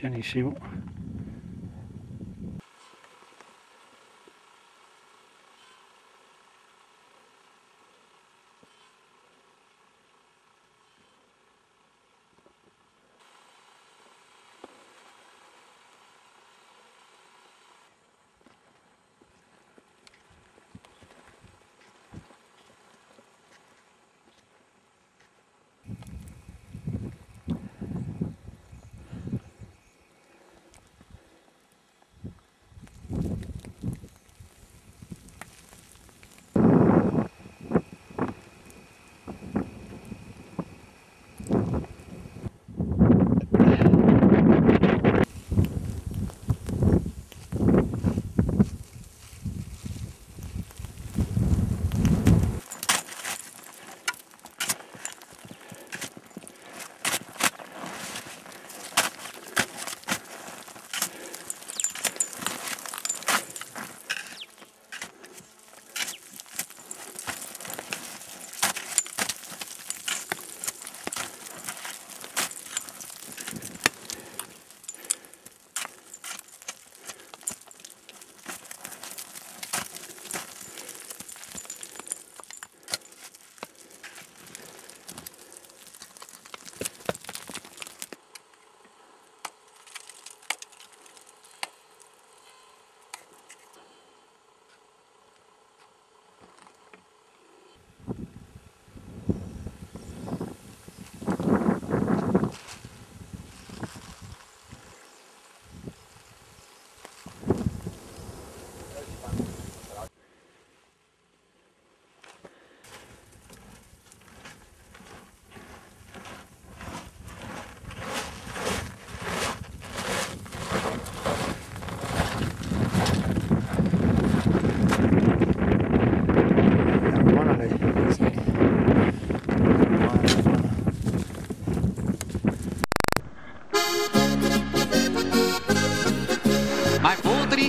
家里使用。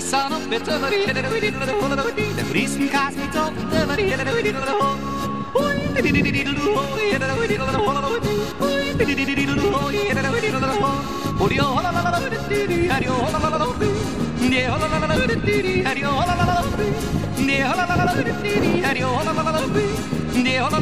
sono bitte Maria, da wir in der Holle, da wir in der Friesen Kas mit auf der Maria, da wir in der Holle. Ui, di di di di di Holle, da wir in der Holle, ui, di di di di di Holle, da wir in der Holle. Uri Holle, la la la di di, ari Holle, la la la di. Ne Holle, la la la di di, ari Holle, la la la di. Ne Holle, la la la di di, ari Holle, la la la di. Ne Holle.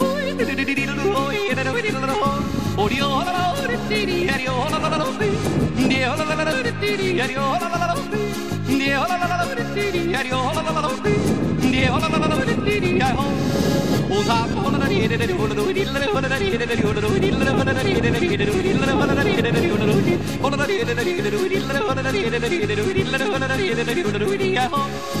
Oh,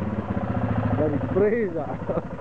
la ripresa.